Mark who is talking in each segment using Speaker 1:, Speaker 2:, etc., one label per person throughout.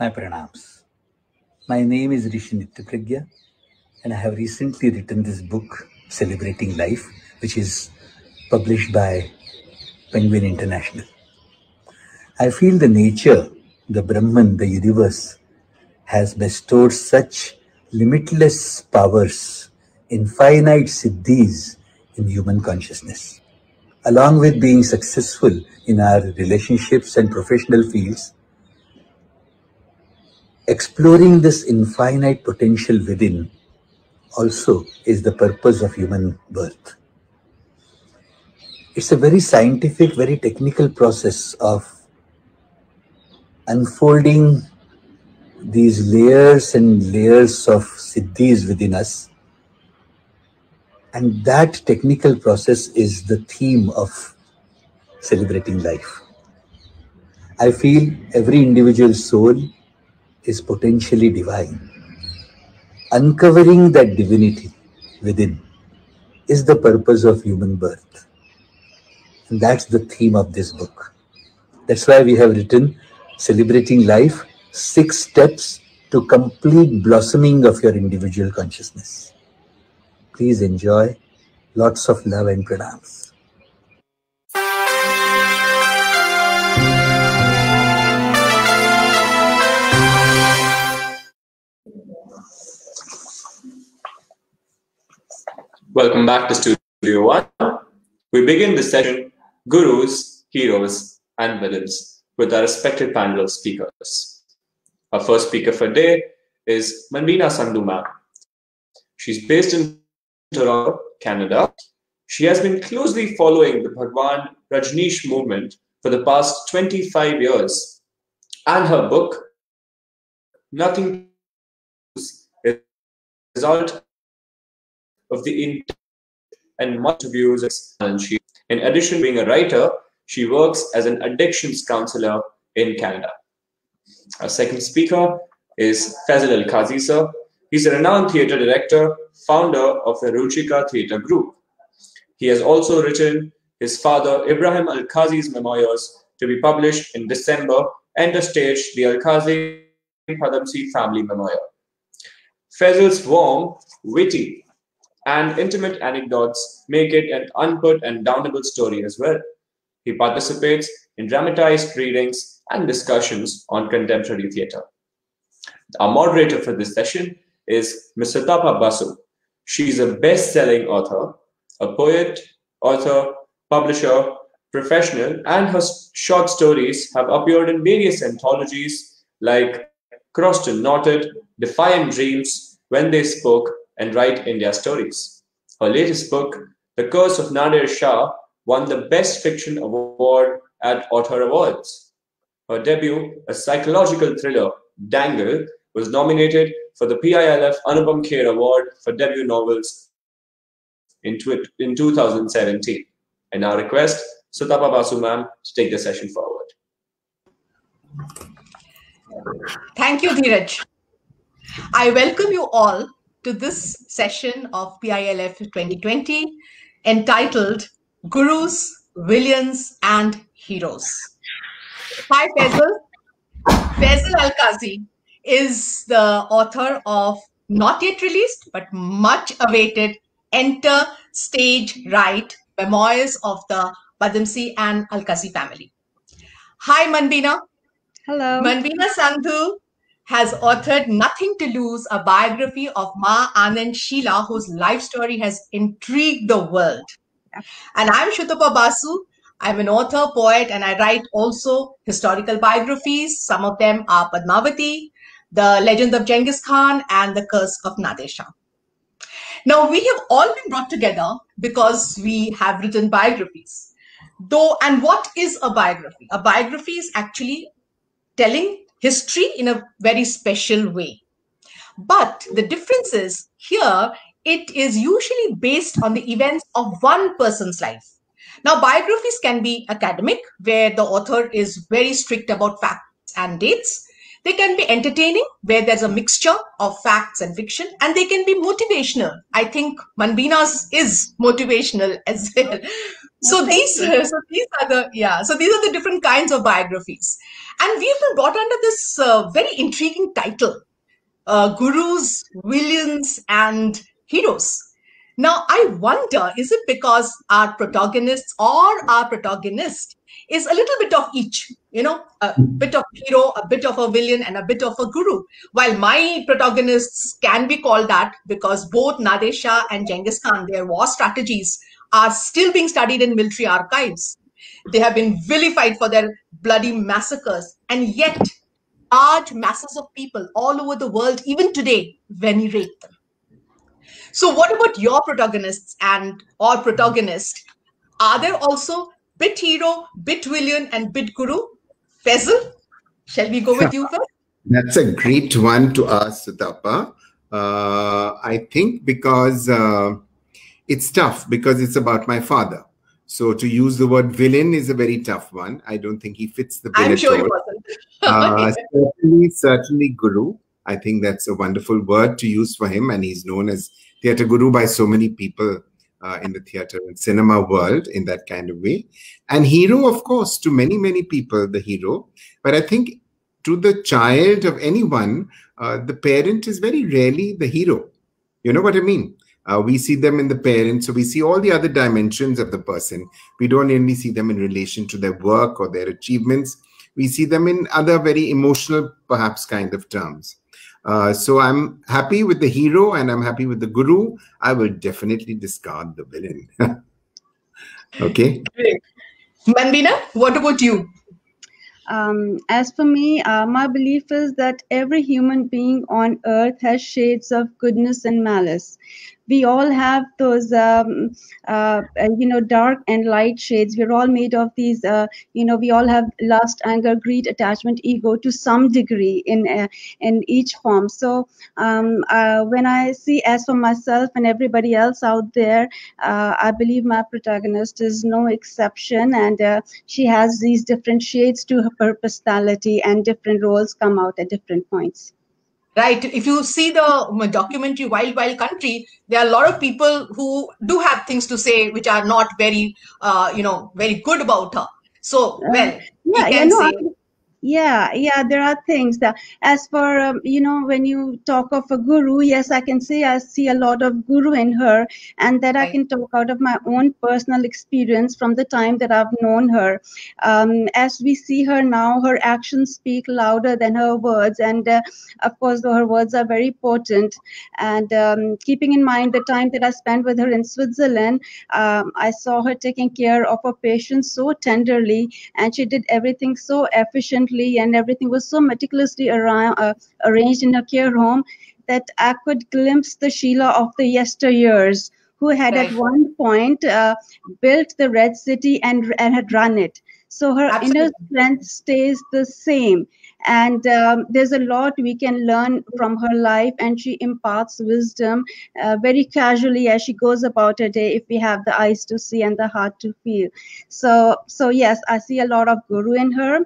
Speaker 1: My pranams. My name is Rishi Nityapragya, and I have recently written this book, Celebrating Life, which is published by Penguin International. I feel the nature, the Brahman, the universe, has bestowed such limitless powers, infinite siddhis in human consciousness. Along with being successful in our relationships and professional fields, exploring this infinite potential within also is the purpose of human birth. It's a very scientific, very technical process of unfolding these layers and layers of siddhis within us. And that technical process is the theme of celebrating life. I feel every individual soul is potentially divine. Uncovering that divinity within is the purpose of human birth. And that's the theme of this book. That's why we have written Celebrating Life Six Steps to Complete Blossoming of Your Individual Consciousness. Please enjoy. Lots of love and pranams.
Speaker 2: Welcome back to Studio One. We begin the session, Gurus, Heroes, and Villains, with our respected panel of speakers. Our first speaker for today is Manveena Sandhu. She's based in Toronto, Canada. She has been closely following the Bhagwan Rajneesh movement for the past 25 years. And her book, Nothing is a result of the intent and much views and in addition to being a writer she works as an addictions counselor in canada. Our second speaker is Faisal Alkazi sir. He's a renowned theatre director founder of the ruchika theatre group. He has also written his father ibrahim Alkazi's memoirs to be published in december and the stage the Alkazi Padamsee family memoir Faisal's warm, witty, and intimate anecdotes make it an unput and downable story as well. He participates in dramatized readings and discussions on contemporary theatre. Our moderator for this session is Ms. Sutapa Basu. She is a best-selling author, a poet, author, publisher, professional, and her short stories have appeared in various anthologies like Crossed and Knotted, Defiant Dreams, When They Spoke, and write India stories. Her latest book, The Curse of Nadir Shah, won the Best Fiction Award at Author Awards. Her debut, a psychological thriller, Dangle, was nominated for the PILF Anupam Kher Award for debut novels in, in 2017. And now request Sutapa Basu ma'am to take the session forward.
Speaker 3: Thank you, Dheeraj. I welcome you all to this session of PILF 2020 entitled Gurus, Villains, and Heroes. Hi, Faisal. Faisal Alkazi is the author of not yet released but much awaited Enter Stage Right Memoirs of the Padamsee and Alkazi family. Hi, Manveena.
Speaker 4: Hello.
Speaker 3: Manveena Sandhu has authored Nothing to Lose, a biography of Ma Anand Sheela, whose life story has intrigued the world. And I'm Sutapa Basu. I'm an author, poet, and I write also historical biographies. Some of them are Padmavati, The Legend of Genghis Khan, and The Curse of Nadir Shah. Now, we have all been brought together because we have written biographies. Though, and what is a biography? A biography is actually telling history in a very special way. But the difference is here, it is usually based on the events of one person's life. Now, biographies can be academic, where the author is very strict about facts and dates. They can be entertaining, where there's a mixture of facts and fiction, and they can be motivational. I think Manbina's is motivational as well. So these, so these are the yeah. So these are the different kinds of biographies, and we've been brought under this uh, very intriguing title: uh, gurus, villains, and heroes. Now, I wonder is it because our protagonists or our protagonist is a little bit of each, you know, a bit of hero, a bit of a villain, and a bit of a guru? While my protagonists can be called that because both Nadir Shah and Genghis Khan, their war strategies are still being studied in military archives. They have been vilified for their bloody massacres, and yet large masses of people all over the world, even today, venerate them. So, what about your protagonists and or protagonist? Are there also bit hero, bit villain, and bit guru? Faisal, shall we go with you first?
Speaker 4: That's a great one to ask, Sutapa. Uh, I think because uh, it's tough because it's about my father. So to use the word villain is a very tough one. I don't think he fits the bill
Speaker 3: I'm
Speaker 4: at
Speaker 3: sure
Speaker 4: all.
Speaker 3: it wasn't.
Speaker 4: uh, certainly, certainly Guru. I think that's a wonderful word to use for him, and he's known as theatre guru by so many people uh, in the theatre and cinema world in that kind of way. And hero, of course, to many, many people, the hero. But I think to the child of anyone, uh, the parent is very rarely the hero. You know what I mean? Uh, we see them in the parents. so we see all the other dimensions of the person. We don't only see them in relation to their work or their achievements. We see them in other very emotional, perhaps, kind of terms. Uh, so I'm happy with the hero and I'm happy with the guru. I will definitely discard the villain. okay.
Speaker 3: Great. Manbina, what about you?
Speaker 5: Um, as for me, uh, my belief is that every human being on earth has shades of goodness and malice we all have those um, uh, uh, you know dark and light shades. We're all made of these uh, you know we all have lust anger greed attachment ego to some degree in uh, in each form. So um, uh, when i see as for myself and everybody else out there uh, i believe my protagonist is no exception and she has these different shades to her personality and different roles come out at different points
Speaker 3: right? If you see the um, documentary wild wild country there are a lot of people who do have things to say which are not very uh, you know very good about her. So well uh, yeah, you can yeah, no, say
Speaker 5: yeah yeah there are things that as for um, you know when you talk of a guru yes i can say i see a lot of guru in her and that right. i can talk out of my own personal experience from the time that i've known her um, as we see her now her actions speak louder than her words and uh, of course though her words are very potent and um, keeping in mind the time that i spent with her in switzerland um, i saw her taking care of her patients so tenderly and she did everything so and everything was so meticulously around, uh, arranged in a care home that I could glimpse the Sheila of the yesteryears who had right. at one point uh, built the Red City and, and had run it. So her Absolutely. inner strength stays the same. And um, there's a lot we can learn from her life and she imparts wisdom uh, very casually as she goes about her day if we have the eyes to see and the heart to feel. So so yes i see a lot of guru in her.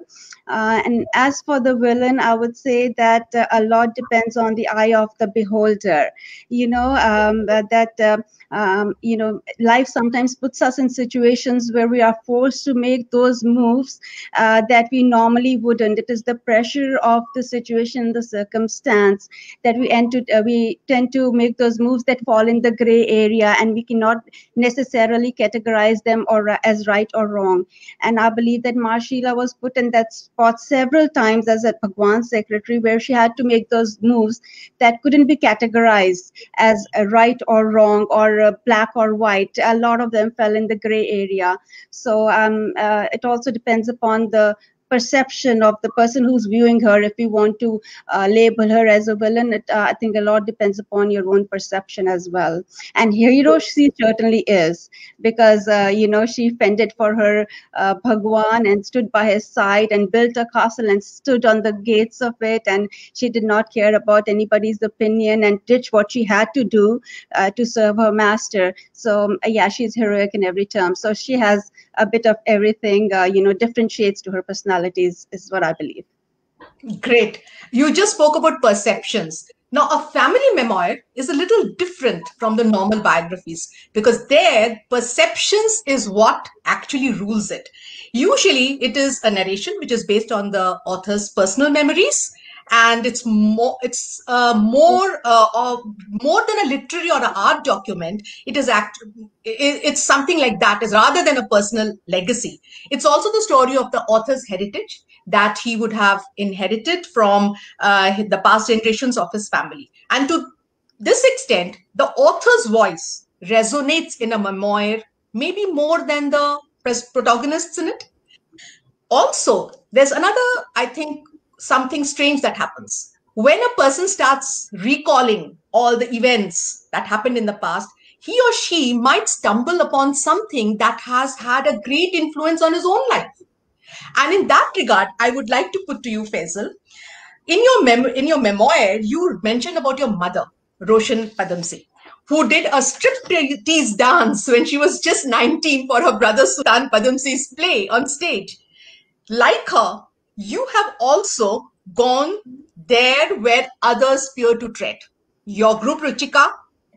Speaker 5: Uh, and as for the villain i would say that uh, a lot depends on the eye of the beholder. You know um, that uh, um, you know life sometimes puts us in situations where we are forced to make those moves uh, that we normally wouldn't it is the pressure of the situation, the circumstance, that we tend to uh, we tend to make those moves that fall in the gray area, and we cannot necessarily categorize them or as right or wrong. And I believe that Ma Sheila was put in that spot several times as a Bhagwan secretary, where she had to make those moves that couldn't be categorized as right or wrong or black or white. A lot of them fell in the gray area. So um, uh, it also depends upon the perception of the person who's viewing her. If you want to uh, label her as a villain, it, uh, I think a lot depends upon your own perception as well. And hero she certainly is because uh, you know she fended for her uh, Bhagwan and stood by his side and built a castle and stood on the gates of it, and she did not care about anybody's opinion and did what she had to do uh, to serve her master. So um, yeah, she's heroic in every term. So she has a bit of everything, uh, you know, different shades to her personalities, is what I believe.
Speaker 3: Great. You just spoke about perceptions. Now, a family memoir is a little different from the normal biographies because there, perceptions is what actually rules it. Usually, it is a narration which is based on the author's personal memories and it's more it's uh, more uh, uh, more than a literary or an art document it is act it, it's something like that is rather than a personal legacy. It's also the story of the author's heritage that he would have inherited from uh, the past generations of his family. And to this extent the author's voice resonates in a memoir maybe more than the protagonists in it. Also there's another i think something strange that happens. When a person starts recalling all the events that happened in the past, he or she might stumble upon something that has had a great influence on his own life. And in that regard, I would like to put to you, Faisal, in your mem- in your memoir, you mentioned about your mother, Roshan Padamsee, who did a striptease dance when she was just 19 for her brother Sultan Padamsee's play on stage. Like her, you have also gone there where others fear to tread. Your group Ruchika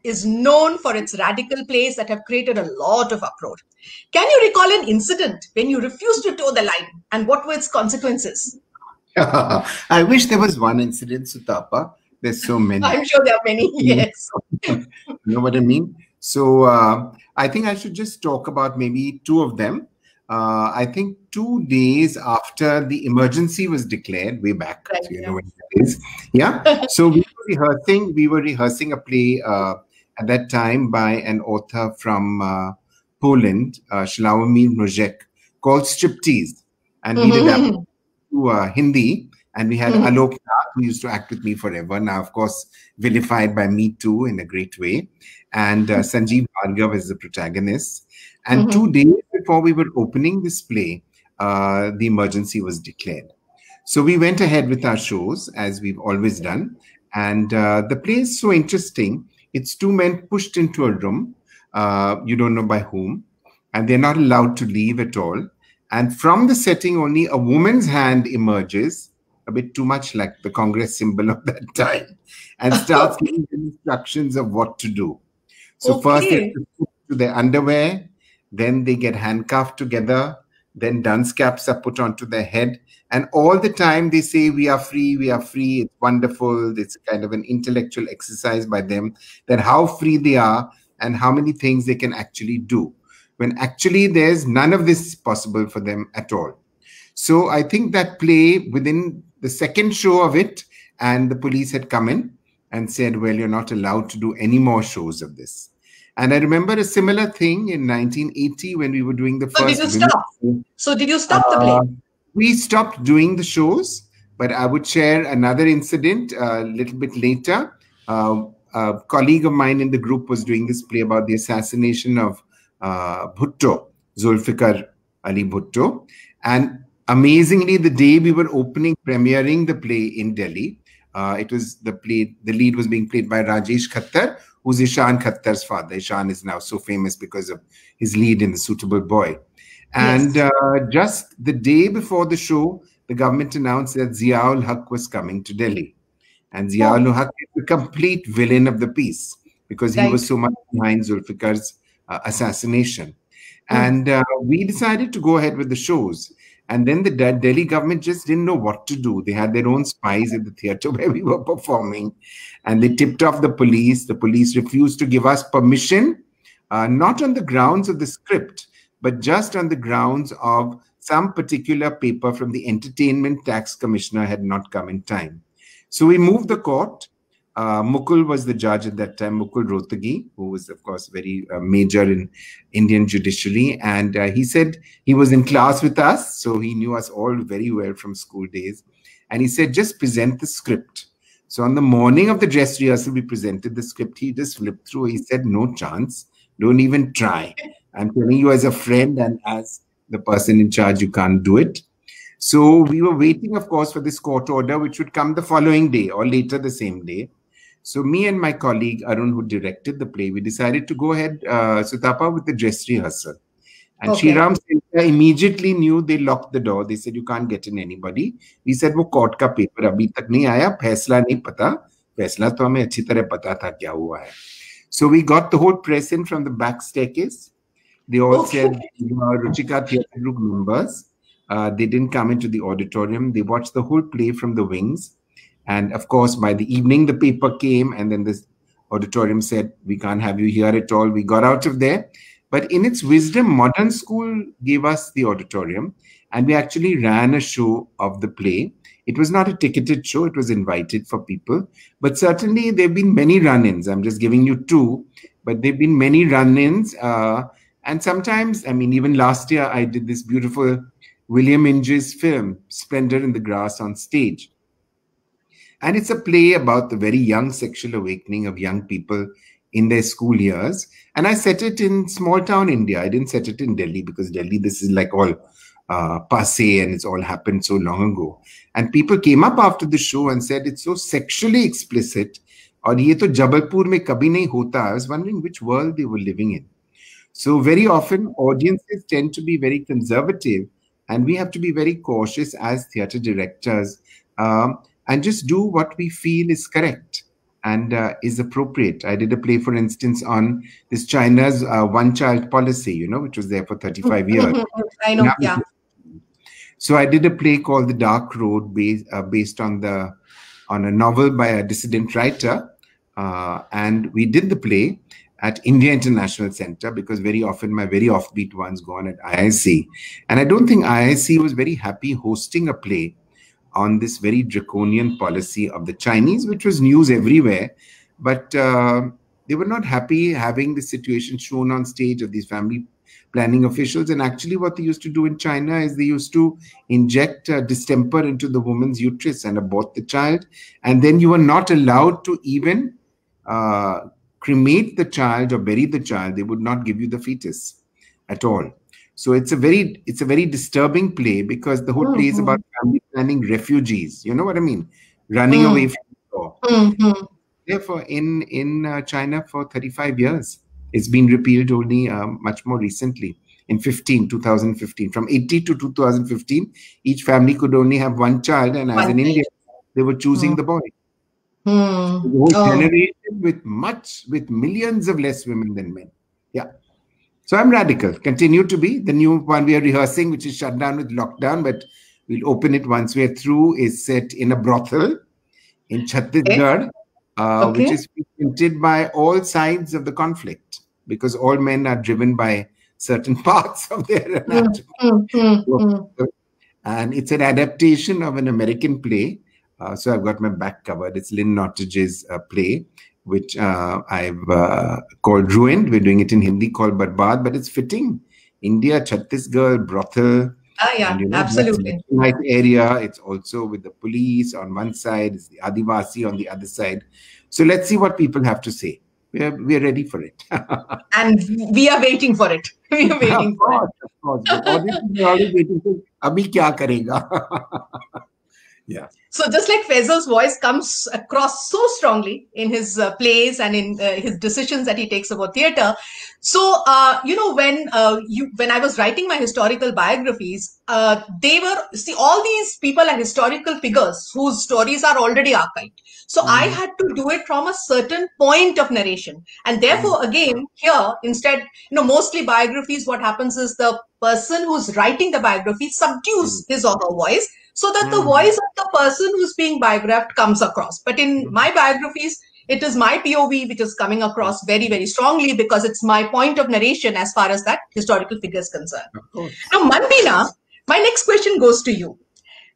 Speaker 3: is known for its radical plays that have created a lot of uproar. Can you recall an incident when you refused to toe the line and what were its consequences?
Speaker 4: I wish there was one incident, Sutapa. There's so many.
Speaker 3: I'm sure there are many, yes.
Speaker 4: you know what I mean? So uh, I think I should just talk about maybe two of them uh, I think two days after the emergency was declared, way back, right, so you yeah. know when that is. Yeah. so we were rehearsing. We were rehearsing a play uh, at that time by an author from uh, Poland, uh, Slawomir Mrożek, called Striptease, and we did that mm-hmm. to uh, Hindi. And we had mm-hmm. Alok Nath, who used to act with me forever. Now, of course, vilified by me too in a great way. And uh, Sanjeev Bhargav is the protagonist. And mm-hmm. two days before we were opening this play, uh, the emergency was declared. So we went ahead with our shows as we've always done. And uh, the play is so interesting. It's two men pushed into a room. Uh, you don't know by whom. And they're not allowed to leave at all. And from the setting, only a woman's hand emerges, a bit too much like the Congress symbol of that time, and starts giving instructions of what to do. So okay. first, they to their underwear, then they get handcuffed together. Then dunce caps are put onto their head. And all the time they say, We are free, we are free. It's wonderful. It's kind of an intellectual exercise by them that how free they are and how many things they can actually do. When actually there's none of this possible for them at all. So I think that play within the second show of it, and the police had come in and said, Well, you're not allowed to do any more shows of this. And I remember a similar thing in 1980 when we were doing the
Speaker 3: so
Speaker 4: first.
Speaker 3: Did you stop? So did you stop the play? Uh,
Speaker 4: we stopped doing the shows, but I would share another incident a little bit later. Uh, a colleague of mine in the group was doing this play about the assassination of uh, Bhutto, Zulfikar Ali Bhutto. And amazingly, the day we were opening, premiering the play in Delhi, uh, it was the play, the lead was being played by Rajesh Khattar, who's Ishaan Khatter's father. Ishan is now so famous because of his lead in The Suitable Boy. And yes. uh, just the day before the show, the government announced that Ziaul Haq was coming to Delhi. And Ziaul oh. Haq is the complete villain of the piece because he right. was so much behind Zulfikar's uh, assassination. Mm. And uh, we decided to go ahead with the shows. And then the Delhi government just didn't know what to do. They had their own spies at the theater where we were performing, and they tipped off the police. The police refused to give us permission, uh, not on the grounds of the script, but just on the grounds of some particular paper from the Entertainment Tax Commissioner had not come in time. So we moved the court. Uh, Mukul was the judge at that time, Mukul Rohatgi, who was, of course, very uh, major in Indian judiciary. And uh, he said he was in class with us, so he knew us all very well from school days. And he said, just present the script. So on the morning of the dress rehearsal, we presented the script. He just flipped through. He said, no chance. Don't even try. I'm telling you as a friend and as the person in charge, you can't do it. So we were waiting, of course, for this court order, which would come the following day or later the same day. So me and my colleague Arun, who directed the play, we decided to go ahead, uh, Sutapa, with the dress rehearsal. And okay. Shriram immediately knew they locked the door. They said, you can't get in anybody. We said, वो court का paper अभी तक नहीं आया फैसला नहीं पता फैसला तो हमें अच्छी तरह पता था क्या हुआ है So we got the whole press in from the back staircase. They all okay. said, you know, Ruchika theatre group members. Uh, they didn't come into the auditorium. They watched the whole play from the wings. And of course, by the evening, the paper came, and then the auditorium said, We can't have you here at all. We got out of there. But in its wisdom, modern school gave us the auditorium, and we actually ran a show of the play. It was not a ticketed show, it was invited for people. But certainly, there have been many run ins. I'm just giving you two, but there have been many run ins. Uh, and sometimes, I mean, even last year, I did this beautiful William Inge's film, Splendor in the Grass, on stage. And it's a play about the very young sexual awakening of young people in their school years. And I set it in small town India. I didn't set it in Delhi because Delhi, this is like all uh, passe and it's all happened so long ago. And people came up after the show and said it's so sexually explicit. और ये तो जबलपुर में कभी नहीं होता. I was wondering which world they were living in. So very often audiences tend to be very conservative and we have to be very cautious as theater directors um, and just do what we feel is correct and uh, is appropriate. I did a play, for instance, on this China's uh, one child policy, you know, which was there for 35 years.
Speaker 3: I know, yeah.
Speaker 4: So I did a play called The Dark Road, based, uh, based on the on a novel by a dissident writer, uh, and we did the play at India International Center because very often my very offbeat ones go on at IIC, and I don't think IIC was very happy hosting a play on this very draconian policy of the Chinese, which was news everywhere. But uh, they were not happy having the situation shown on stage of these family planning officials. And actually, what they used to do in China is they used to inject uh, distemper into the woman's uterus and abort the child. And then you were not allowed to even uh, cremate the child or bury the child. They would not give you the fetus at all. So it's a very it's a very disturbing play because the whole mm-hmm. play is about family planning refugees. You know what I mean? Running mm-hmm. away from the war. Mm-hmm. Therefore, in in uh, China for 35 years, it's been repealed only uh, much more recently in 15 2015 from 80 to 2015 each family could only have one child and as in india they were choosing mm. the boy
Speaker 3: mm.
Speaker 4: the whole oh. generation with much with millions of less women than men yeah so I'm radical, continue to be. The new one we are rehearsing, which is shut down with lockdown, but we'll open it once we're through, is set in a brothel in Chhattisgarh, okay. Uh, okay. which is presented by all sides of the conflict because all men are driven by certain parts of their anatomy. Mm, mm, mm, and it's an adaptation of an American play. Uh, so I've got my back covered. It's Lynn Nottage's uh, play which uh, I've uh, called Ruined. We're doing it in Hindi called Barbad, but it's fitting. India, Chhattisgarh, brothel.
Speaker 3: Ah, yeah, and, you know, absolutely.
Speaker 4: Nice area. It's also with the police on one side, it's the Adivasi on the other side. So let's see what people have to say. We're, we're ready for it.
Speaker 3: and we are waiting for it. We are waiting of
Speaker 4: for it. Of course, of course. We're always waiting for Abhi kya karega? yeah.
Speaker 3: So just like Faisal's voice comes across so strongly in his uh, plays and in uh, his decisions that he takes about theater. So uh, you know when uh, you when I was writing my historical biographies, uh, they were see all these people are historical figures whose stories are already archived. So mm. I had to do it from a certain point of narration, and therefore mm. again here instead you know mostly biographies what happens is the person who's writing the biography subdues mm. his or her voice so that the hmm. voice of the person who's being biographed comes across. But in hmm. my biographies, it is my POV which is coming across very, very strongly because it's my point of narration as far as that historical figure is concerned. Now, Manbina, my next question goes to you.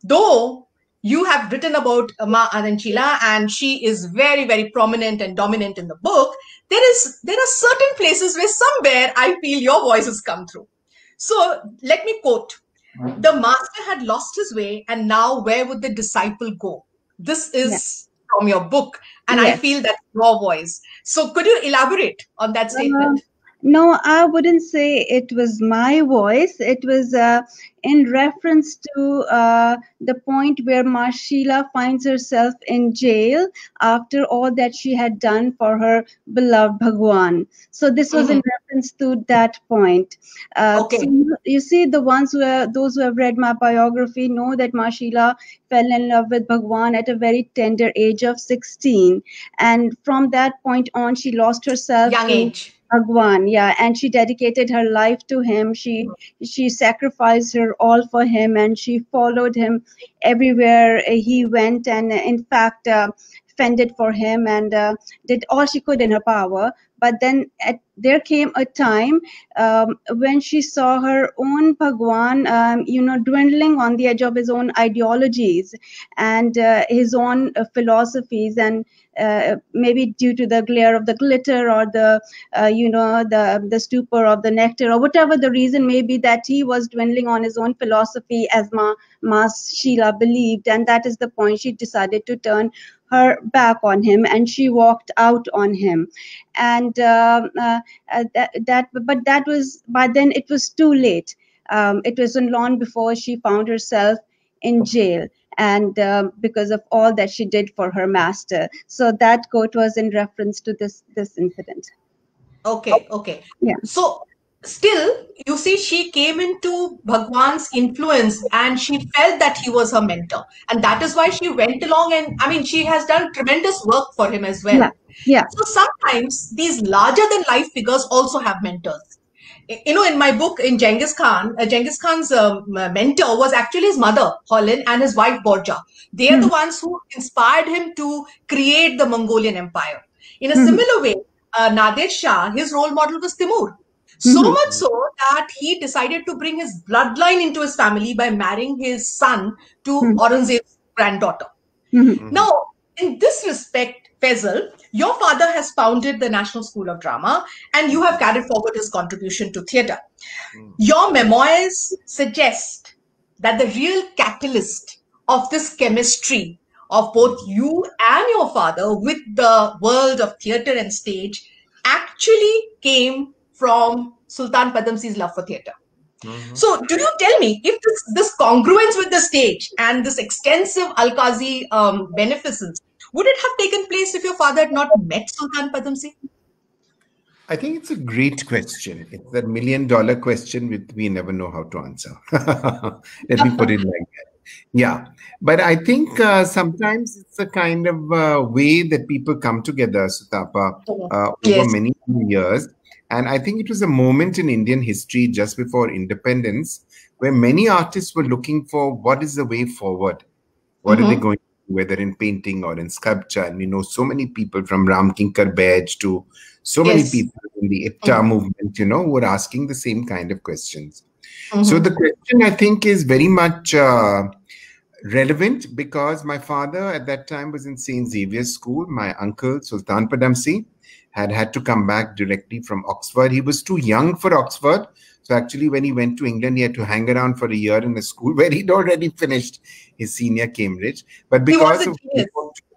Speaker 3: Though you have written about Ma Anand Sheela, and she is very, very prominent and dominant in the book. There is there are certain places where somewhere I feel your voice has come through. So let me quote: "The master had lost his way, and now where would the disciple go?" This is from your book, and I feel that's your voice. So could you elaborate on that statement?
Speaker 5: Uh, no, I wouldn't say it was my voice. It was uh, in reference to uh, the point where Ma Sheela finds herself in jail after all that she had done for her beloved Bhagwan. So this was mm-hmm. in reference to that point. Uh, okay. So you, see, the ones who are, those who have read my biography know that Ma Sheela fell in love with Bhagwan at a very tender age of 16. And from that point on, she lost herself.
Speaker 3: Young age
Speaker 5: Bhagwan, yeah, and she dedicated her life to him. She she sacrificed her all for him, and she followed him everywhere he went, and in fact, uh, fended for him and uh, did all she could in her power. But then at, there came a time um, when she saw her own Bhagwan, um, you know, dwindling on the edge of his own ideologies and uh, his own uh, philosophies, and uh, maybe due to the glare of the glitter or the, uh, you know, the the stupor of the nectar or whatever the reason may be that he was dwindling on his own philosophy as Ma Ma Sheela believed, and that is the point she decided to turn her back on him and she walked out on him and uh, uh, uh, that, that but that was by then it was too late. Um, it wasn't long before she found herself in jail and um, because of all that she did for her master. So that quote was in reference to this this incident.
Speaker 3: Okay okay. Yeah. So still you see she came into bhagwan's influence and she felt that he was her mentor and that is why she went along and i mean she has done tremendous work for him as well
Speaker 5: yeah, yeah.
Speaker 3: so sometimes these larger than life figures also have mentors you know in my book in genghis khan uh, genghis khan's um, mentor was actually his mother Holin and his wife borja they are mm. the hmm. ones who inspired him to create the mongolian empire in a mm. similar way uh, nadir shah his role model was timur so mm-hmm. much so that he decided to bring his bloodline into his family by marrying his son to mm-hmm. Aurangzeb's granddaughter. Mm-hmm. Now, in this respect, Faisal, your father has founded the National School of Drama and you have carried forward his contribution to theatre. Mm. Your memoirs suggest that the real catalyst of this chemistry of both you and your father with the world of theatre and stage actually came from Sultan Padamsee's love for theatre. Mm-hmm. So, do you tell me if this, this congruence with the stage and this extensive Alkazi um, beneficence would it have taken place if your father had not met Sultan Padamsee?
Speaker 4: I think it's a great question. It's that million dollar question which we never know how to answer. Let me put it like that. Yeah, but I think uh, sometimes it's a kind of uh, way that people come together, Sutapa, uh, over yes. many years and I think it was a moment in Indian history just before independence where many artists were looking for what is the way forward? What mm-hmm. are they mm-hmm. going to do, whether in painting or in sculpture? And we know so many people from Ram Kinkar Baij to so yes. many people in the IPTA mm-hmm. movement, you know, were asking the same kind of questions. Mm-hmm. So the question I think is very much uh, relevant because my father at that time was in St. Xavier's School. My uncle, Sultan Padamsee, had had to come back directly from Oxford. He was too young for Oxford. So actually, when he went to England, he had to hang around for a year in a school where he'd already finished his senior Cambridge. But because of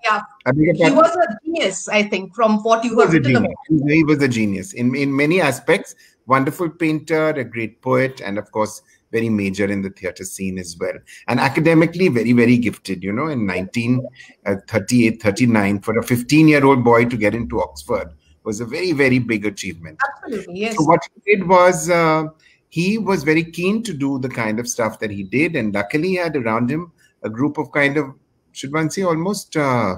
Speaker 3: yeah, he was a genius. I think from what you have written about.
Speaker 4: He was a genius in in many aspects. Wonderful painter, a great poet, and of course, very major in the theater scene as well. And academically, very, very gifted. You know, in 1938, uh, 39, for a 15 year old boy to get into Oxford was a very, very big achievement.
Speaker 3: Absolutely, yes.
Speaker 4: So what he did was uh, he was very keen to do the kind of stuff that he did, and luckily he had around him a group of kind of, should one say, almost uh,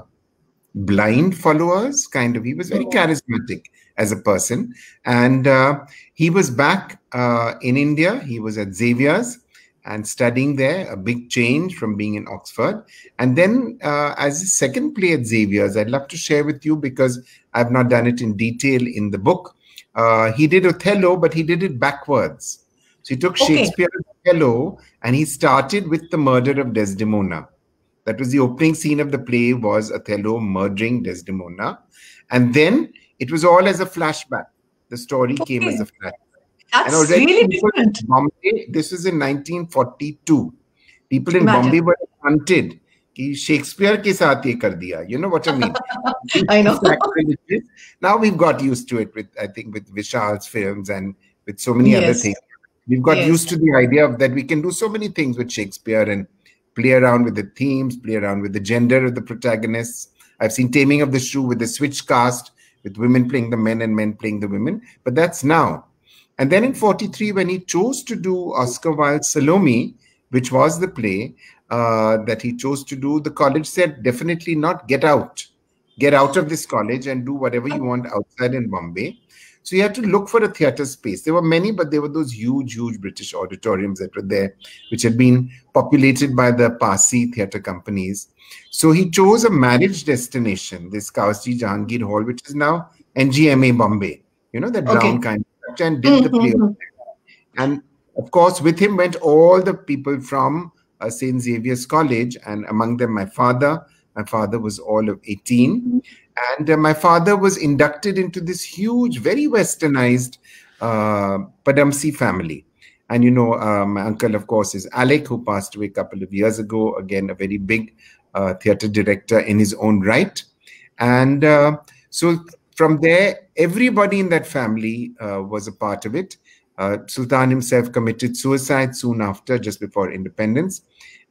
Speaker 4: blind followers. Kind of, he was very charismatic as a person, and uh, he was back uh, in India. He was at Xavier's and studying there, a big change from being in Oxford. And then, uh, as a second play at Xavier's, I'd love to share with you because I've not done it in detail in the book. Uh, he did Othello, but he did it backwards. So he took okay. Shakespeare's Othello and he started with the murder of Desdemona. That was the opening scene of the play was Othello murdering Desdemona. And then it was all as a flashback. The story okay. came as a flashback.
Speaker 3: That's and already really different.
Speaker 4: Bombay, this was in 1942. People in Imagine. Bombay were hunted कि Shakespeare के साथ ये कर दिया you know what i mean
Speaker 3: i know
Speaker 4: now we've got used to it with i think with vishal's films and with so many yes. other things we've got yes. used to the idea of that we can do so many things with shakespeare and play around with the themes play around with the gender of the protagonists i've seen taming of the shrew with the switch cast with women playing the men and men playing the women but that's now and then in 43 when he chose to do oscar wilde's salome which was the play uh, that he chose to do, the college said, definitely not get out. Get out of this college and do whatever you want outside in Bombay. So you had to look for a theater space. There were many, but there were those huge, huge British auditoriums that were there, which had been populated by the Parsi theater companies. So he chose a marriage destination, this Cowasji Jehangir Hall, which is now NGMA Bombay, you know, that okay. kind of structure, and did the play. Mm-hmm. And of course, with him went all the people from uh, St. Xavier's College, and among them my father. My father was all of 18. And uh, my father was inducted into this huge, very westernized uh, Padamsee family. And you know, uh, my uncle, of course, is Alec, who passed away a couple of years ago. Again, a very big uh, theater director in his own right. And uh, so from there, everybody in that family uh, was a part of it. Uh, Sultan himself committed suicide soon after, just before independence.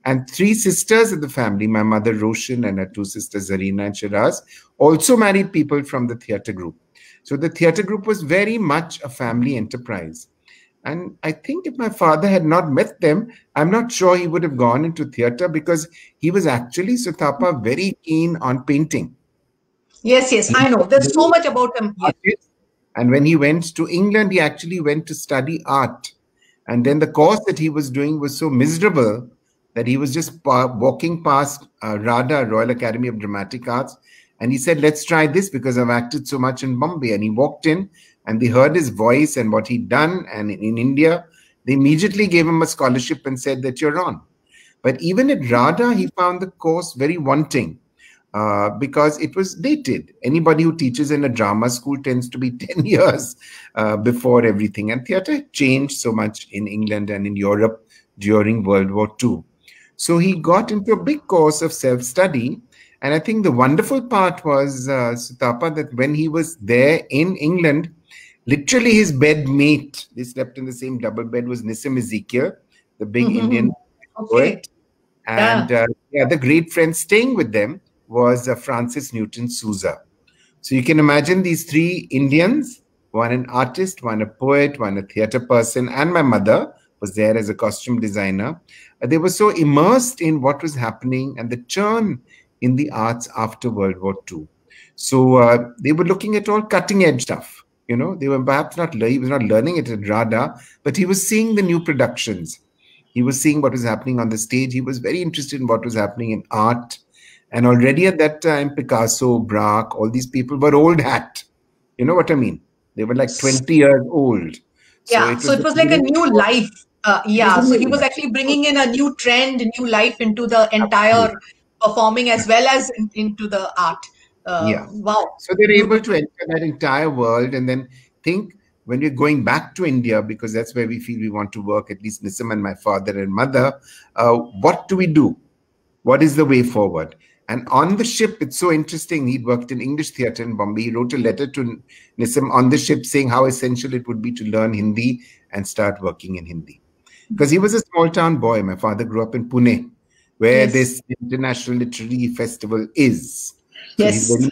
Speaker 4: And three sisters of the family, my mother Roshan and her two sisters Zarina and Shiraz, also married people from the theater group. So the theater group was very much a family enterprise. And I think if my father had not met them, I'm not sure he would have gone into theater because he was actually Sutapa very keen on painting.
Speaker 3: Yes, yes, I know. There's so much about him.
Speaker 4: And when he went to England, he actually went to study art. And then the course that he was doing was so miserable that he was just walking past uh, RADA, Royal Academy of Dramatic Arts, and he said, Let's try this because I've acted so much in Bombay. And he walked in and they heard his voice and what he'd done. And in, in India, they immediately gave him a scholarship and said that you're on. But even at RADA, he found the course very wanting. Uh, because it was dated. Anybody who teaches in a drama school tends to be 10 years uh, before everything. And theater changed so much in England and in Europe during World War II. So he got into a big course of self study. And I think the wonderful part was, uh, Sutapa, that when he was there in England, literally his bed mate, they slept in the same double bed, was Nissim Ezekiel, the big mm-hmm. Indian okay. poet. And yeah. Uh, yeah, the great friend staying with them was uh, Francis Newton Souza. So you can imagine these three Indians, one an artist, one a poet, one a theater person, and my mother was there as a costume designer. Uh, they were so immersed in what was happening and the churn in the arts after World War II. So uh, they were looking at all cutting edge stuff. You know, they were perhaps not he was not learning it at RADA, but he was seeing the new productions. He was seeing what was happening on the stage. He was very interested in what was happening in art and already at that time, Picasso, Braque, all these people were old hat. You know what I mean? They were like 20 years old.
Speaker 3: Yeah, so it was, so it was like a new life. Uh, yeah, so he was actually bringing in a new trend, a new life into the entire Absolutely. performing as well as in, into the art. Uh, yeah. Wow.
Speaker 4: So they're able to enter that entire world and then think when we're going back to India, because that's where we feel we want to work, at least Nissim and my father and mother, uh, what do we do? What is the way forward? And on the ship, it's so interesting. He worked in English theater in Bombay. He wrote a letter to Nissim on the ship saying how essential it would be to learn Hindi and start working in Hindi. Because he was a small town boy. My father grew up in Pune, where yes. this international literary festival is.
Speaker 3: So yes.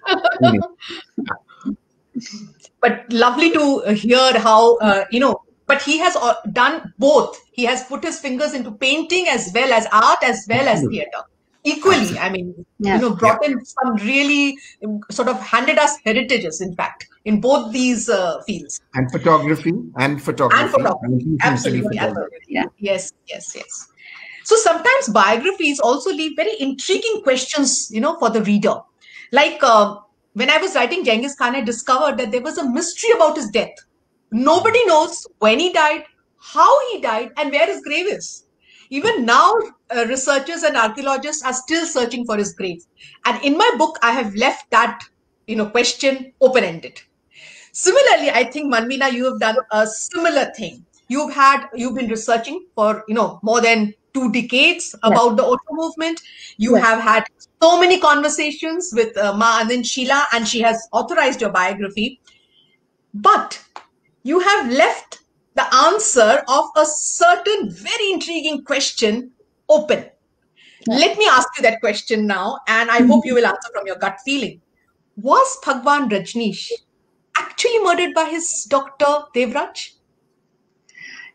Speaker 3: but lovely to hear how, uh, you know, but he has uh, done both. He has put his fingers into painting as well as art as well as theater equally i mean yeah. you know brought yeah. in some really um, sort of handed us heritages in fact in both these uh, fields.
Speaker 4: And photography and photography.
Speaker 3: And photography. Absolutely, absolutely. yeah. Yes yes yes. So sometimes biographies also leave very intriguing questions you know for the reader. Like uh, when i was writing genghis khan i discovered that there was a mystery about his death. Nobody knows when he died how he died and where his grave is Even now, uh, researchers and archaeologists are still searching for his grave. And in my book, I have left that you know question open-ended. Similarly, I think Manveena, you have done a similar thing. You've had you've been researching for you know more than two decades about the Osho movement. You
Speaker 5: Yes.
Speaker 3: have had so many conversations with uh, Ma Anand Sheela, and she has authorized your biography. But you have left the answer of a certain very intriguing question open. Let me ask you that question now, and I hope you will answer from your gut feeling. Was Bhagwan Rajneesh actually murdered by his doctor Devraj?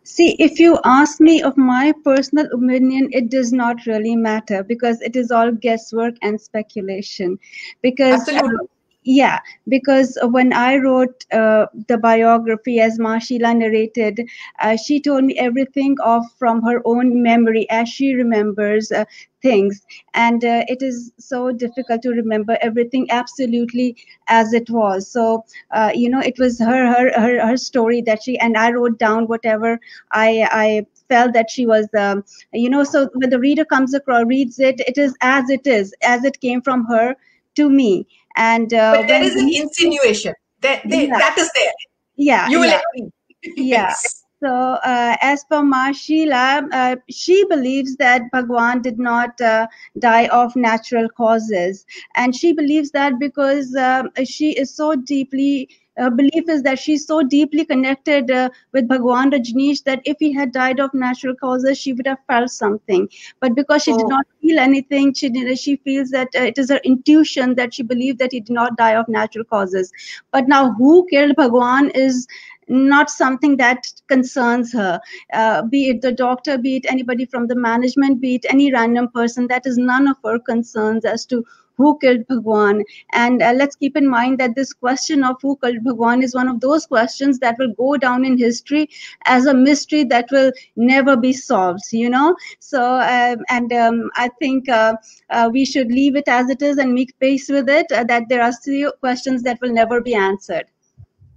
Speaker 5: See, if you ask me of my personal opinion, it does not really matter because it is all guesswork and speculation. Because
Speaker 3: Absolutely.
Speaker 5: Yeah, because when I wrote uh, the biography, as Ma Sheela narrated, uh, she told me everything off from her own memory as she remembers uh, things, and uh, it is so difficult to remember everything absolutely as it was. So uh, you know, it was her her her her story that she and I wrote down whatever I I felt that she was um, you know so when the reader comes across reads it it is as it is as it came from her to me and uh,
Speaker 3: But there is an insinuation that they,
Speaker 5: Yeah.
Speaker 3: that is there.
Speaker 5: yeah
Speaker 3: You will
Speaker 5: yeah.
Speaker 3: agree.
Speaker 5: Yeah.
Speaker 3: Yes.
Speaker 5: So, uh, as per Ma Sheela, uh, she believes that Bhagwan did not uh, die of natural causes. And she believes that because um, she is so deeply, her belief is that she's so deeply connected uh, with Bhagwan Rajneesh that if he had died of natural causes, she would have felt something. But because she
Speaker 3: Oh.
Speaker 5: did not feel anything, she, did, she feels that uh, it is her intuition that she believed that he did not die of natural causes. But now, who killed Bhagwan is not something that concerns her uh, be it the doctor be it anybody from the management be it any random person that is none of her concerns as to who killed Bhagwan. And uh, let's keep in mind that this question of who killed Bhagwan is one of those questions that will go down in history as a mystery that will never be solved, you know? So, um, and um, I think uh, uh, we should leave it as it is and make peace with it, uh, that there are still questions that will never be answered.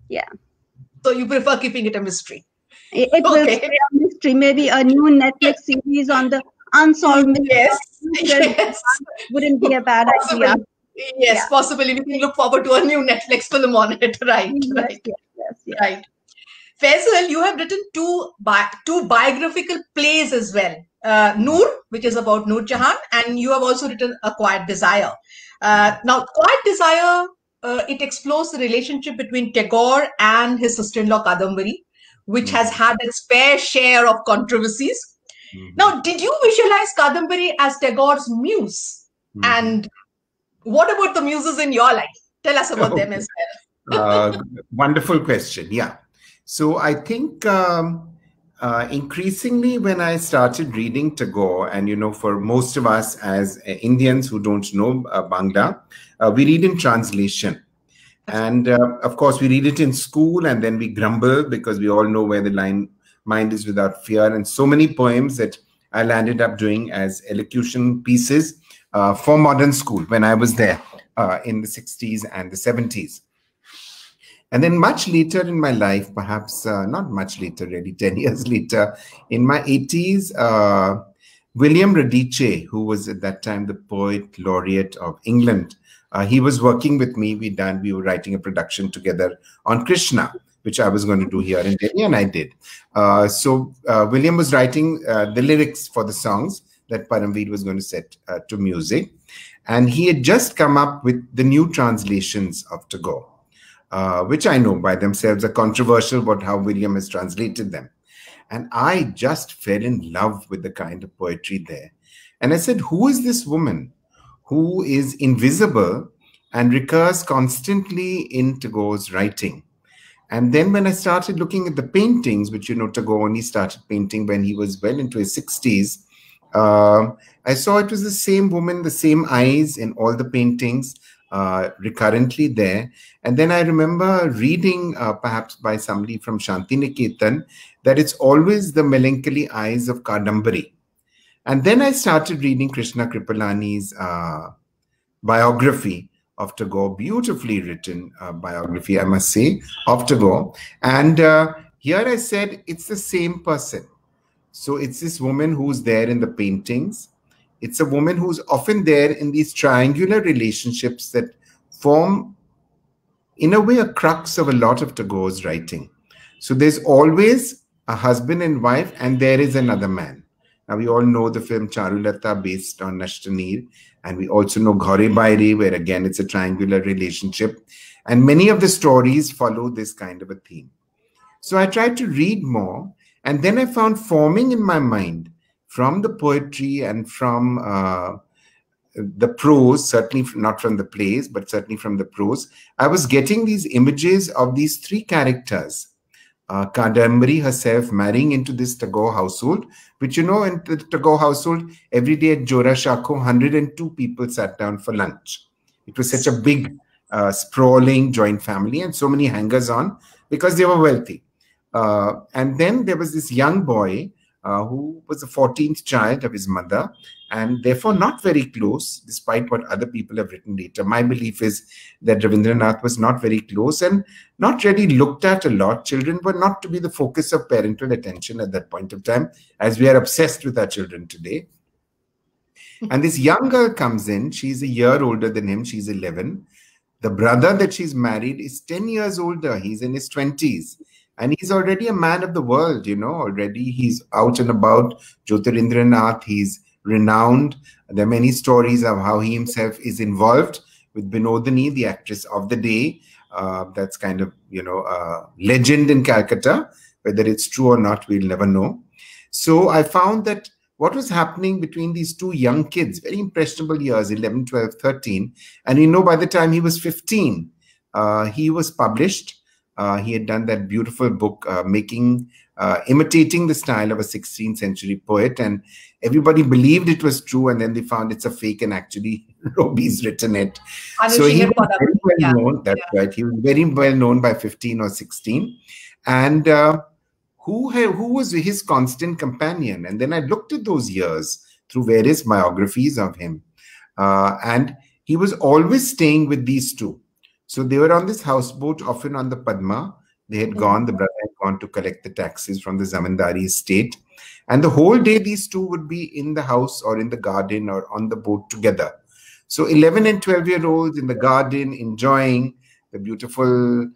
Speaker 5: Yeah.
Speaker 3: So you prefer keeping it a mystery.
Speaker 5: It, it will
Speaker 3: Okay.
Speaker 5: stay a mystery. Maybe a new Netflix series on the unsolved mystery
Speaker 3: Yes. Yes.
Speaker 5: wouldn't be a bad
Speaker 3: Possibly.
Speaker 5: idea.
Speaker 3: Yes,
Speaker 5: Yeah.
Speaker 3: possibly. We can look forward to a new Netflix film on it. Right,
Speaker 5: Yes,
Speaker 3: right,
Speaker 5: yes, yes, yes.
Speaker 3: right. Faisal, you have written two bi- two biographical plays as well. Uh, Noor, which is about Noor Jahan, and you have also written A Quiet Desire. Uh, now, Quiet Desire, uh, it explores the relationship between Tagore and his sister-in-law Kadambari, which has had its fair share of controversies.
Speaker 4: Mhm.
Speaker 3: Now, did you visualize Kadambari as Tagore's muse?
Speaker 4: Mhm.
Speaker 3: And what about the muses in your life? Tell us about them as well.
Speaker 4: uh, wonderful question. Yeah. So I think um, uh, increasingly when I started reading Tagore, and you know, for most of us as uh, Indians who don't know uh, Bangla, uh, we read in translation. And uh, of course, we read it in school and then we grumble because we all know where the line mind is without fear. And so many poems that I landed up doing as elocution pieces uh, for modern school when I was there uh, in the 60s and the 70s. And then much later in my life, perhaps uh, not much later, really, 10 years later, in my 80s, uh, William Radice, who was at that time the poet laureate of England, uh, he was working with me. We done, we were writing a production together on Krishna, which I was going to do here in Delhi, and I did. Uh, so uh, William was writing uh, the lyrics for the songs that Paramveer was going to set uh, to music, and he had just come up with the new translations of Tagore uh, which I know by themselves are controversial, but how William has translated them. And I just fell in love with the kind of poetry there. And I said, Who is this woman who is invisible and recurs constantly in Tagore's writing? And then when I started looking at the paintings, which you know, Tagore only started painting when he was well into his 60s, uh, I saw it was the same woman, the same eyes in all the paintings, uh, recurrently there. And then I remember reading, uh, perhaps by somebody from Shantiniketan, that it's always the melancholy eyes of Kadambari. And then I started reading Krishna Kripalani's uh, biography of Tagore, beautifully written uh, biography, I must say, of Tagore. And uh, here I said it's the same person. So it's this woman who's there in the paintings. It's a woman who's often there in these triangular relationships that form, in a way, a crux of a lot of Tagore's writing. So there's always a husband and wife, and there is another man. Now, we all know the film Charulata based on Nashtanir, and we also know Ghore Baire, where again it's a triangular relationship. And many of the stories follow this kind of a theme. So I tried to read more, and then I found forming in my mind from the poetry and from uh, the prose, certainly not from the plays, but certainly from the prose, I was getting these images of these three characters. Uh, herself marrying into this Tagore household, which you know, in the Tagore household, every day at Jorasanko, 102 people sat down for lunch. It was such a big, uh, sprawling joint family and so many hangers on because they were wealthy. Uh, and then there was this young boy uh, who was the 14th child of his mother and therefore not very close, despite what other people have written later. My belief is that Ravindranath was not very close and not really looked at a lot. Children were not to be the focus of parental attention at that point of time, as we are obsessed with our children today. and this young girl comes in. She's a year older than him. She's 11. The brother that she's married is 10 years older. He's in his 20s and he's already a man of the world you know already he's out and about. Jyotirindranath he's renowned. There are many stories of how he himself is involved with binodini the actress of the day. Uh, that's kind of you know a legend in calcutta. Whether it's true or not we'll never know. So i found that what was happening between these two young kids very impressionable years 11 12 13 and you know by the time he was 15 uh, he was published he had done that beautiful book, uh, making, uh, imitating the style of a 16th century poet, and everybody believed it was true, and then they found it's a fake, and actually Roby's written it. so he was very well yeah. known. That's yeah. right. He was very well known by 15 or 16, and uh, who who was his constant companion? And then I looked at those years through various biographies of him, uh, and he was always staying with these two so they were on this houseboat, often on the Padma. They had mm-hmm. gone, the brother had gone to collect the taxes from the Zamindari estate. And the whole day, these two would be in the house or in the garden or on the boat together. So 11 and 12 year olds in the garden, enjoying the beautiful,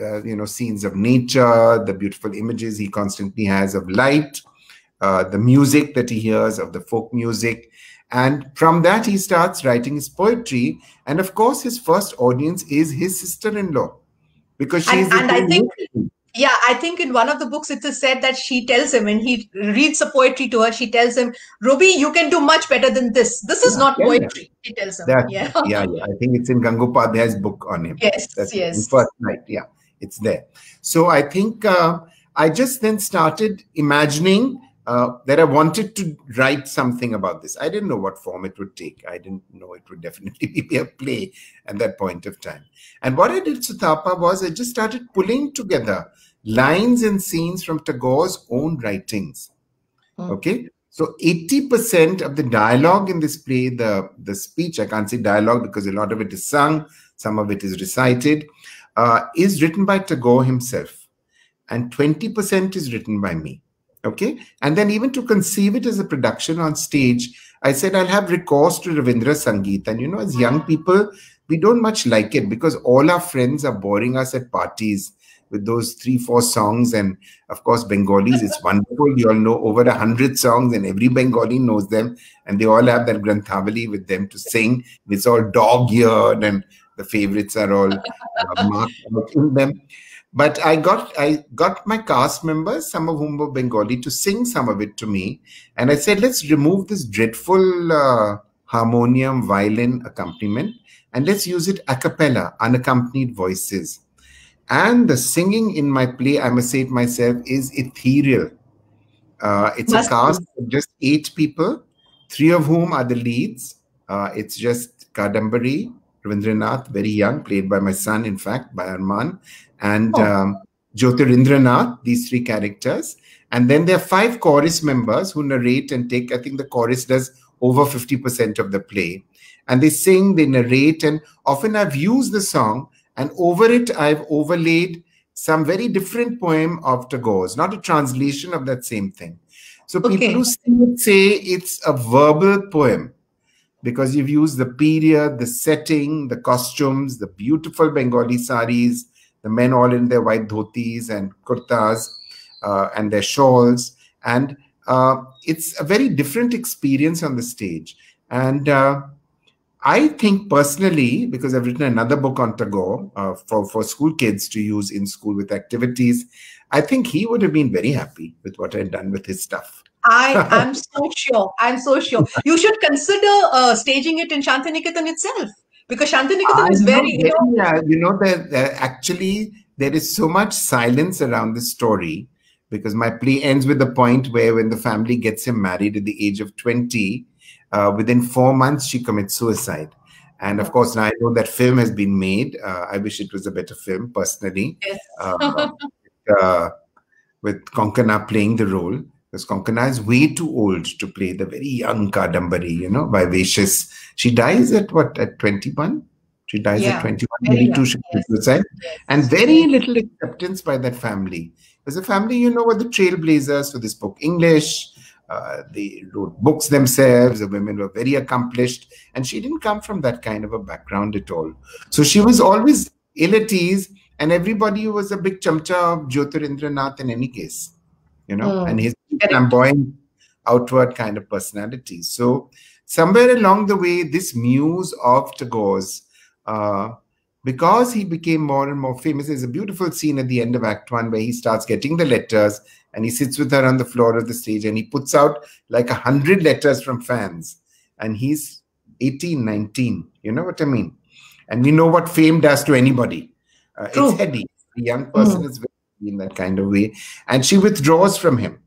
Speaker 4: uh, you know, scenes of nature, the beautiful images he constantly has of light, uh, the music that he hears of the folk music, and from that, he starts writing his poetry. And of course, his first audience is his sister in law because she's.
Speaker 3: And, and I think. Yeah, I think in one of the books it is said that she tells him and he reads the poetry to her, she tells him, Roby, you can do much better than this. This is yeah, not poetry, yeah. she tells him.
Speaker 4: That, yeah. yeah, yeah. I think it's in Gangopadhyay's book on him.
Speaker 3: Yes, That's yes.
Speaker 4: First night, yeah, it's there. So I think uh, I just then started imagining uh, that I wanted to write something about this. I didn't know what form it would take. I didn't know it would definitely be a play at that point of time. And what I did, Sutapa, was I just started pulling together lines and scenes from Tagore's own writings. Hmm. Okay. So 80% of the dialogue in this play, the, the speech, I can't say dialogue because a lot of it is sung, some of it is recited, uh, is written by Tagore himself. And 20% is written by me. Okay. And then even to conceive it as a production on stage, I said I'll have recourse to Ravindra Sangeet. And you know, as young people, we don't much like it because all our friends are boring us at parties with those three, four songs. And of course, Bengalis, it's wonderful. you all know over a hundred songs, and every Bengali knows them. And they all have that Granthavali with them to sing. It's all dog eared, and the favorites are all uh, marked in them. But I got I got my cast members, some of whom were Bengali, to sing some of it to me, and I said, let's remove this dreadful uh, harmonium violin accompaniment and let's use it a cappella, unaccompanied voices. And the singing in my play, I must say it myself, is ethereal. Uh, it's Must a cast of just eight people, three of whom are the leads. Uh, it's just Kadambari, Ravindranath, very young, played by my son, in fact, by Arman, and oh. um, Jyotirindranath, these three characters. And then there are five chorus members who narrate and take, I think the chorus does over 50% of the play. And they sing, they narrate, and often I've used the song, and over it, I've overlaid some very different poem of Tagore's, not a translation of that same thing. So people
Speaker 3: Okay.
Speaker 4: who see it say it's a verbal poem because you've used the period, the setting, the costumes, the beautiful Bengali saris, the men all in their white dhotis and kurtas uh, and their shawls. And uh, it's a very different experience on the stage. And uh, I think personally, because I've written another book on Tagore uh, for, for school kids to use in school with activities, I think he would have been very happy with what I'd done with his stuff.
Speaker 3: I am so sure. I'm so sure. You should consider uh, staging it in Shantiniketan itself because Shantiniketan is very, you know,
Speaker 4: yeah, you know that actually there is so much silence around this story because my play ends with the point where when the family gets him married at the age of 20 uh, within four months she commits suicide. And of course now i know that film has been made. Uh, i wish it was a better film personally.
Speaker 3: Yes.
Speaker 4: uh, uh, with Konkona playing the role because Konkona is way too old to play the very young Kadambari, you know, vivacious. She dies at what, at 21? She dies
Speaker 3: Yeah,
Speaker 4: at 21,
Speaker 3: very
Speaker 4: 22,
Speaker 3: young,
Speaker 4: she
Speaker 3: yes.
Speaker 4: suicide. And very little acceptance by that family. As a family, you know, were the trailblazers, so they spoke English. Uh, they wrote books themselves. The women were very accomplished, and she didn't come from that kind of a background at all. So she was always ill at ease, and everybody was a big chamcha of Jyotirindranath in any case, you know,
Speaker 3: Mm,
Speaker 4: and his
Speaker 3: correct.
Speaker 4: flamboyant, outward kind of personality. So somewhere along the way, this muse of Tagore's, uh, because he became more and more famous, there's a beautiful scene at the end of Act One where he starts getting the letters and he sits with her on the floor of the stage and he puts out like a hundred letters from fans. And he's 18 19 you know what i mean? And we know what fame does to anybody. Uh, it's heady. The young person is very in that kind of way. And she withdraws from him.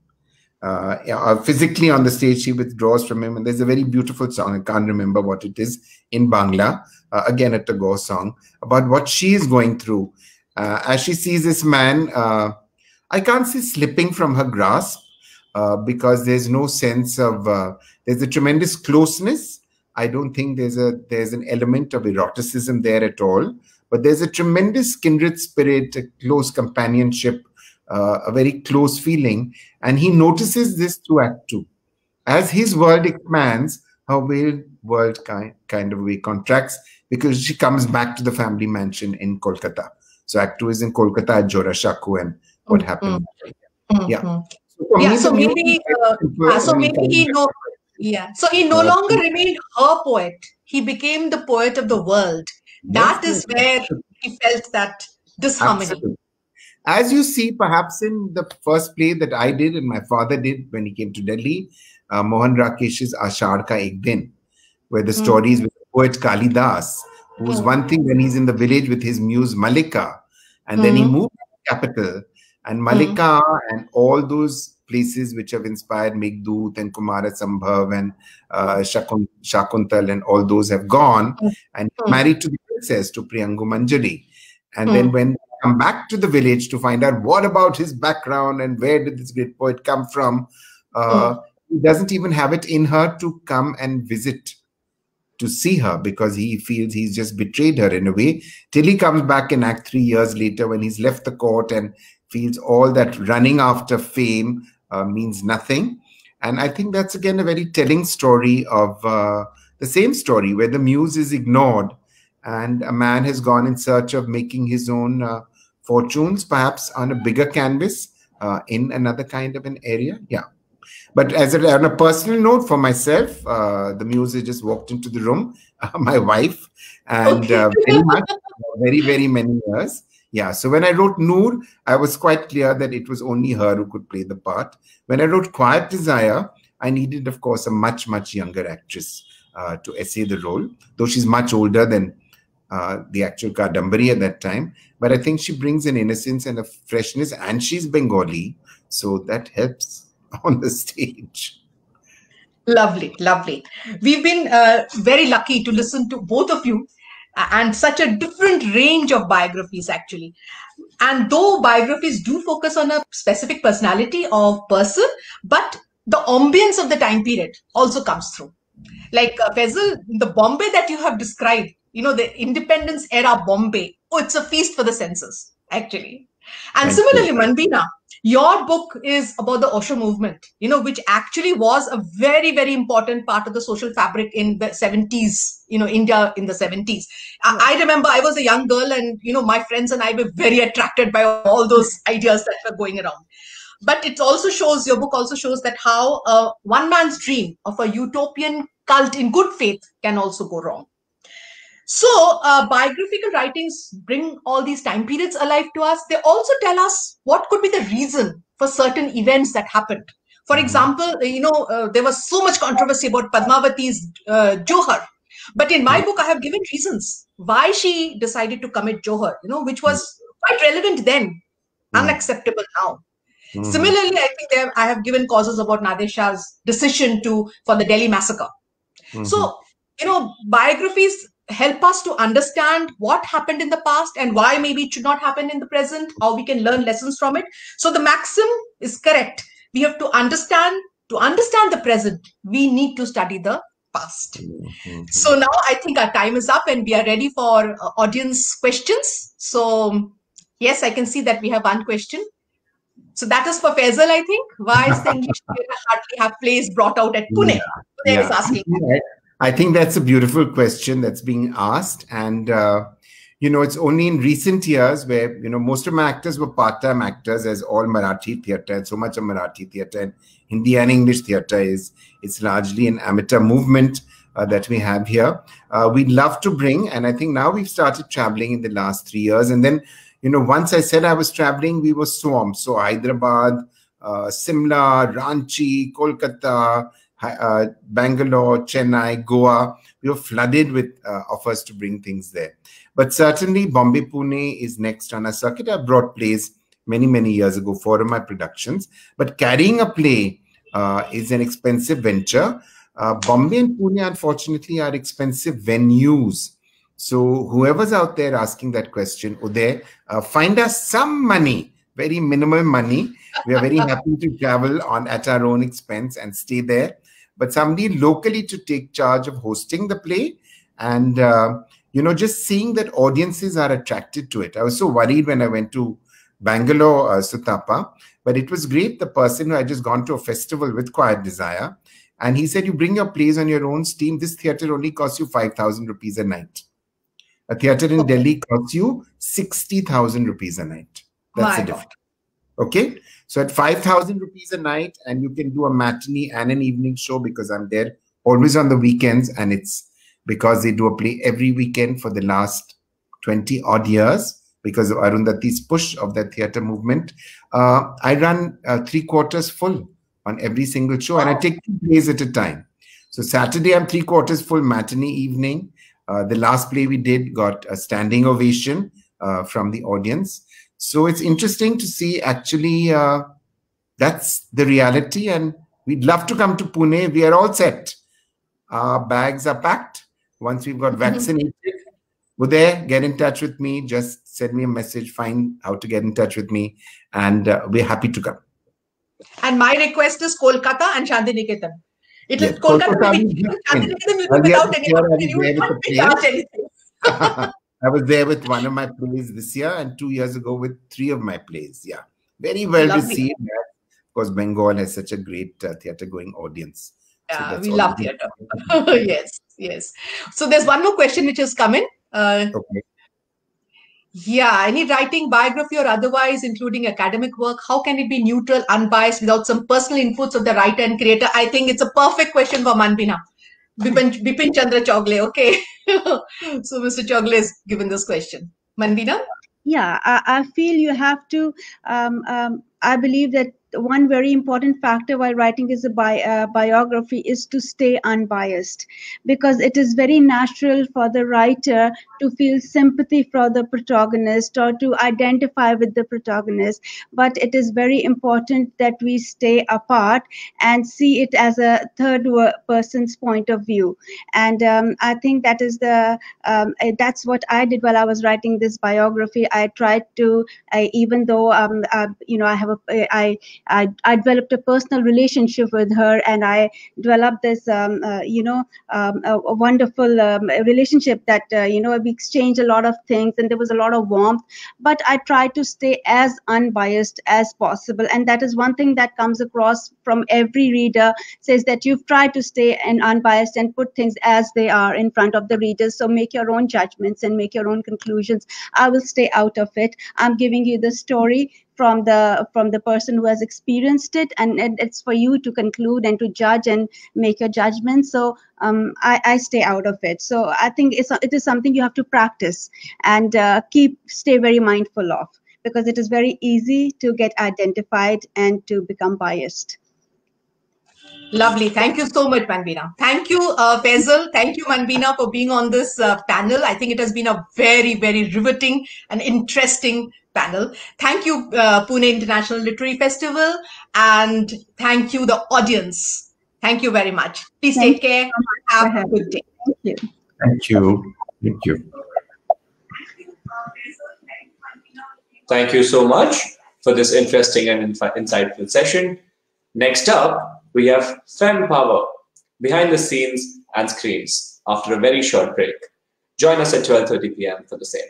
Speaker 4: Uh, uh, physically on the stage she withdraws from him. And there's a very beautiful song. I can't remember what it is in bangla uh, again a tagore song about what she is going through. Uh, as she sees this man uh, i can't say slipping from her grasp uh, because there's no sense of there's a tremendous closeness. I don't think there's a there's an element of eroticism there at all but there's a tremendous kindred spirit a close companionship uh, a very close feeling and he notices this through act 2 as his world expands her world kind, kind of way contracts because she comes back to the family mansion in kolkata so act 2 is in kolkata at Jorasanko and what
Speaker 3: Mm,
Speaker 4: happened Yeah.
Speaker 3: Mhm.
Speaker 4: so
Speaker 3: Yeah, so maybe, uh, ah, so maybe he no, yeah. So he no
Speaker 4: Uh,
Speaker 3: longer remained her poet. He became the poet of the world. That is where he felt that disharmony.
Speaker 4: Absolutely. As you see, perhaps in the first play that I did and my father did when he came to Delhi, uh, Mohan Rakesh's Ashar Ka Ek Din, where the
Speaker 3: Mm.
Speaker 4: stories with the poet Kalidas, who's
Speaker 3: Mm.
Speaker 4: one thing when he's in the village with his muse Malika, and then he
Speaker 3: Mm.
Speaker 4: moved to the capital, and Malika and all those places which have inspired Meghdut and Kumara Sambhav and uh, Shakun, Shakuntal and all those have gone,
Speaker 3: Mm.
Speaker 4: and
Speaker 3: Mm.
Speaker 4: married to the princess, to Priyangu Manjari. And then
Speaker 3: Mm.
Speaker 4: when they come back to the village to find out what about his background and where did this great poet come from, uh, he doesn't even have it in her to come and visit to see her because he feels he's just betrayed her in a way till he comes back in act 3 years later when he's left the court and feels all that running after fame uh, means nothing and i think that's again a very telling story of uh, the same story where the muse is ignored and a man has gone in search of making his own uh, fortunes perhaps on a bigger canvas uh, in another kind of an area yeah but as a, on a personal note for myself, uh, the muse just walked into the room, my wife, and uh, very much, very, very many years. Yeah. So when I wrote Noor, I was quite clear that it was only her who could play the part. When I wrote Quiet Desire, I needed, of course, a much, much younger actress uh, to essay the role, though she's much older than uh, the actual Kadambari at that time. But I think she brings an innocence and a freshness, and she's Bengali. So that helps on the stage.
Speaker 3: Lovely, lovely. We've been uh, very lucky to listen to both of you and such a different range of biographies, actually. And though biographies do focus on a specific personality of person, but the ambience of the time period also comes through. Like uh, the Bombay that you have described, you know, the independence era Bombay, oh, it's a feast for the senses, actually. And
Speaker 4: Thank you.
Speaker 3: similarly, Manveena, your book is about the Osho movement, you know, which actually was a very, very important part of the social fabric in the 70s, you know, India in the 70s. I, I remember I was a young girl and, you know, my friends and I were very attracted by all those ideas that were going around. But it also shows, your book also shows that how uh, one man's dream of a utopian cult in good faith can also go wrong. So, uh, biographical writings bring all these time periods alive to us. They also tell us what could be the reason for certain events that happened. For
Speaker 4: Mhm.
Speaker 3: example, you know, uh, there was so much controversy about Padmavati's uh, Johar. But in my book, I have given reasons why she decided to commit Johar, you know, which was quite relevant then,
Speaker 4: Mhm.
Speaker 3: unacceptable now.
Speaker 4: Mhm.
Speaker 3: Similarly, I think I have given causes about Nadir Shah's decision to for the Delhi massacre.
Speaker 4: Mhm.
Speaker 3: So, you know, biographies help us to understand what happened in the past and why maybe it should not happen in the present, how we can learn lessons from it. So the maxim is correct. We have to understand, to understand the present, we need to study the past.
Speaker 4: Mhm.
Speaker 3: So now I think our time is up and we are ready for uh, audience questions. So yes, I can see that we have one question. So that is for Faisal, I think. Why is the English hardly have plays brought out at Pune? Was asking.
Speaker 4: Yeah. I think that's a beautiful question that's being asked. And, uh, you know, it's only in recent years where, you know, most of my actors were part time actors, as all Marathi theatre and so much of Marathi theatre and Hindi and English theatre is, it's largely an amateur movement. Uh, that we have here. Uh, we'd love to bring, and I think now we've started traveling in the last three years. And then, you know, once I said I was traveling, we were swarmed. So Hyderabad, uh, Simla, Ranchi, Kolkata, uh, Bangalore, Chennai, Goa. We were flooded with uh, offers to bring things there. But certainly, Bombay Pune is next on our circuit. I brought plays many, many years ago for my productions. But carrying a play uh, is an expensive venture. Uh, Bombay and Pune, unfortunately, are expensive venues. So, whoever's out there asking that question, Uday, uh, find us some money, very minimal money. We are very happy to travel on at our own expense and stay there. But somebody locally to take charge of hosting the play and uh, you know just seeing that audiences are attracted to it. I was so worried when I went to Bangalore, uh, Sutapa, but it was great. The person who had just gone to a festival with Quiet Desire, and he said, "You bring your plays on your own steam. This theater only costs you five thousand rupees a night. A theater in
Speaker 3: Okay.
Speaker 4: Delhi costs you sixty thousand rupees a night. That's
Speaker 3: My
Speaker 4: the
Speaker 3: God.
Speaker 4: difference." Okay. So at 5,000 rupees a night, and you can do a matinee and an evening show because I'm there always on the weekends. And it's because they do a play every weekend for the last 20 odd years because of Arundhati's push of that theater movement. Uh, I run uh, three quarters full on every single show, and I take two plays at a time. So Saturday, I'm three quarters full matinee evening. Uh, the last play we did got a standing ovation uh, from the audience. So it's interesting to see actually uh, that's the reality, and we'd love to come to Pune. We are all set. Our bags are packed. Once we've got vaccinated, go there, get in touch with me. Just send me a message, find how to get in touch with me, and uh, we're happy to come.
Speaker 3: And my request is Kolkata and Shantiniketan. It
Speaker 4: Yes,
Speaker 3: Kolkata
Speaker 4: Kolkata
Speaker 3: be
Speaker 4: will be
Speaker 3: Shantiniketan will be
Speaker 4: Earlier
Speaker 3: without
Speaker 4: this
Speaker 3: any
Speaker 4: year, I was
Speaker 3: you will
Speaker 4: there with
Speaker 3: not
Speaker 4: the
Speaker 3: be anything.
Speaker 4: I was there with one of my plays this year, and two years ago with three of my plays. Yeah, very well
Speaker 3: Lovely.
Speaker 4: received. Because Bengal has such a great uh, theater-going audience.
Speaker 3: Yeah,
Speaker 4: that's
Speaker 3: we love
Speaker 4: we-
Speaker 3: theatre. yes, yes. So there's one more question which has come in. Uh,
Speaker 4: Okay.
Speaker 3: yeah, any writing, biography, or otherwise, including academic work, how can it be neutral, unbiased, without some personal inputs of the writer and creator? I think it's a perfect question for Manveena. Bipin, Bipin Chandra Chogle, okay. so Mr. Chogle is given this question. Manveena?
Speaker 5: yeah I, I feel you have to um, um, i believe that one very important factor while writing is a bi- uh, biography is to stay unbiased because it is very natural for the writer to feel sympathy for the protagonist or to identify with the protagonist but it is very important that we stay apart and see it as a third person's point of view and um, i think that is the um, uh, that's what I did while I was writing this biography. I tried to, I, even though um, uh, you know, I have a, I I, I developed a personal relationship with her, and I developed this, um, uh, you know, um, a, a, wonderful um, relationship that uh, you know we exchanged a lot of things, and there was a lot of warmth. But I tried to stay as unbiased as possible, and that is one thing that comes across from every reader says that you've tried to stay and unbiased and put things as they are in front of the readers. So make your own judgments and make your own conclusions. I will stay out of it. I'm giving you the story from the from the person who has experienced it and, it's for you to conclude and to judge and make your judgment so um, I, I stay out of it so i think it's it is something you have to practice and uh, keep stay very mindful of because it is very easy to get identified and to become biased
Speaker 3: Lovely. Thank you so much, Manveena. Thank you, uh, Faisal. Thank you, Manveena, for being on this uh, panel. I think it has been a very, very riveting and interesting panel. Thank you, uh, Pune International Literary Festival. And thank you, the audience. Thank you very much. Please thank take care. So Have a good day.
Speaker 5: Thank you.
Speaker 4: Thank you. Thank you.
Speaker 2: Thank you so much for this interesting and insightful session. Next up, we have Fem Power behind the scenes and screens after a very short break. Join us at 12:30 p.m. for the same.